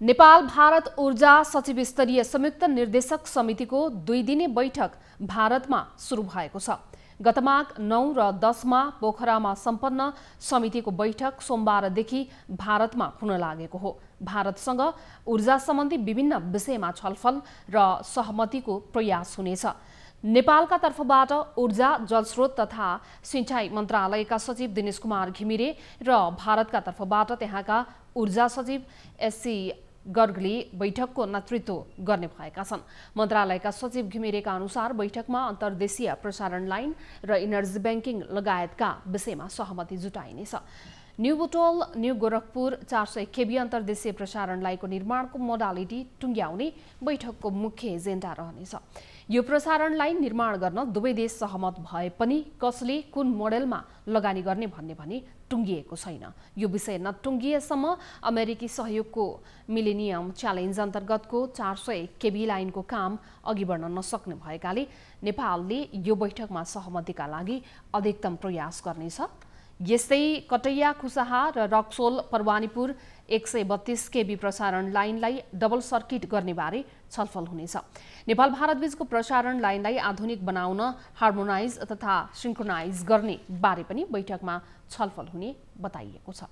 नेपाल भारत ऊर्जा सचिव स्तरीय संयुक्त निर्देशक समितिको दुई दिने बैठक भारतमा सुरु भएको छ। गत माघ नौ र दसमा पोखरामा सम्पन्न समितिको बैठक सोमबारदेखि भारतमा हुन लागेको हो। भारतसँग ऊर्जा सम्बन्धी विभिन्न विषयमा छलफल र सहमतिको प्रयास हुनेछ। नेपालका तर्फबाट ऊर्जा जलस्रोत तथा सिंचाई मन्त्रालयका सचिव दिनेश कुमार घिमिरे र भारतका तर्फबाट त्यहाँका ऊर्जा सचिव एससी गर्गले बैठकको नेतृत्व गर्ने भएका छन्। मन्त्रालयका सचिव घिमिरेका अनुसार बैठकमा अन्तर्देशीय प्रसारण लाइन र इनर्जी ब्याङ्किङ लगायतका विषयमा सहमति जुटाइनेछ। न्यू बुटोल न्यू गोरखपुर चार सय केबी अन्तर्देशीय प्रसारण लाइनको निर्माणको मोडालिटी टुङ्ग्याउने बैठकको मुख्य एजेन्डा रहनेछ। यो प्रसारण लाइन निर्माण गर्न दुवै देश सहमत भए पनि कसले कुन मोडेलमा लगानी गर्ने भन्ने भने टुङ्गिएको छैन। यो विषय नटुङ्गिएसम्म अमेरिकी सहयोगको मिलेनियम च्यालेन्ज अन्तर्गतको चार सय केबी लाइनको काम अघि बढ्न नसक्ने भएकाले नेपालले यो बैठकमा सहमतिका लागि अधिकतम प्रयास गर्नेछ। यस्तै कटैया खुसाहा र रक्सोल परवानीपुर एक सय बत्तीस केबी प्रसारण लाइनलाई डबल सर्किट गर्ने बारे छलफल हुनेछ। नेपाल भारतबीचको प्रसारण लाइनलाई आधुनिक बनाउन हार्मोनाइज तथा सिङ्क्रोनाइज गर्ने बारे पनि बैठकमा छलफल हुने बताइएको छ।